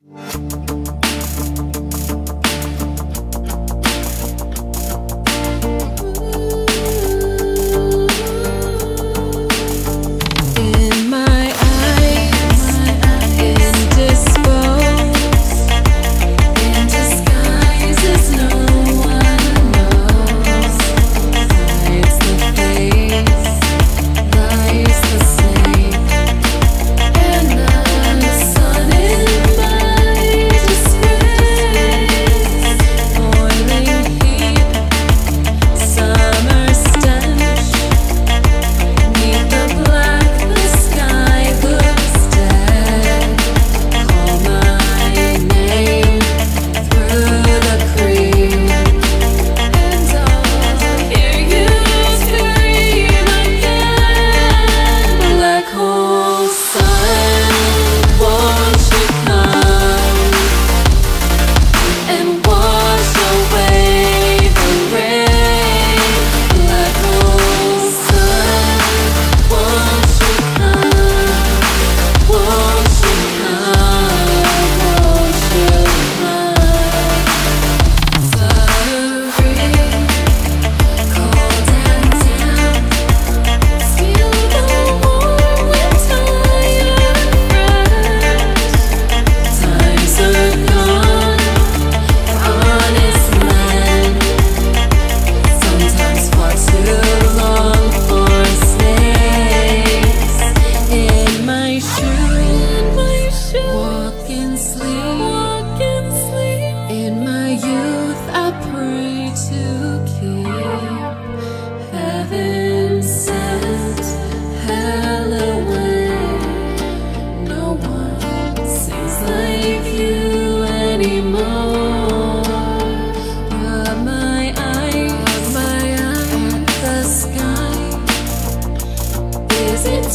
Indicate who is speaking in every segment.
Speaker 1: In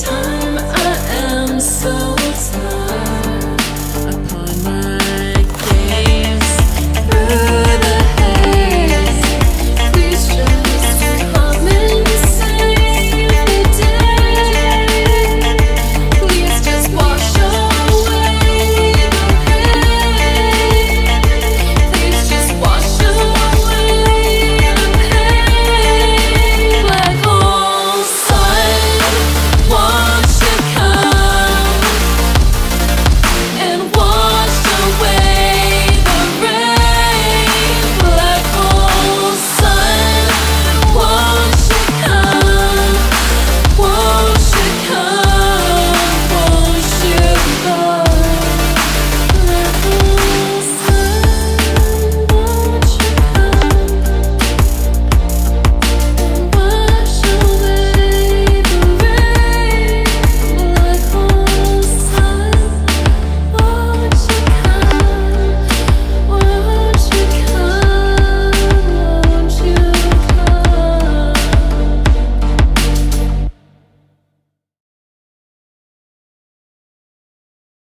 Speaker 1: time.